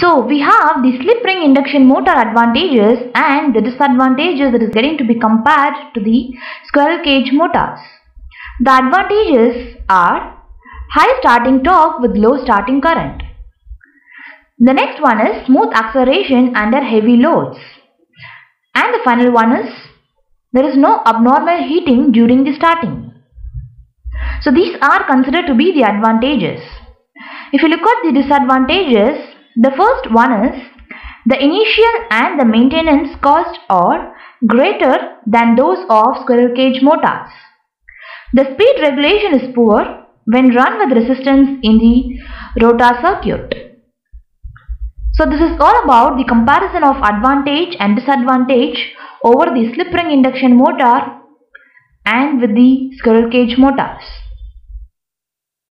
So we have the slip ring induction motor advantages and the disadvantages that is getting to be compared to the squirrel cage motors. The advantages are high starting torque with low starting current. The next one is smooth acceleration under heavy loads. And the final one is there is no abnormal heating during the starting. So these are considered to be the advantages. If you look at the disadvantages, the first one is the initial and the maintenance cost are greater than those of squirrel cage motors. The speed regulation is poor when run with resistance in the rotor circuit. So this is all about the comparison of advantage and disadvantage over the slip ring induction motor and with the squirrel cage motors.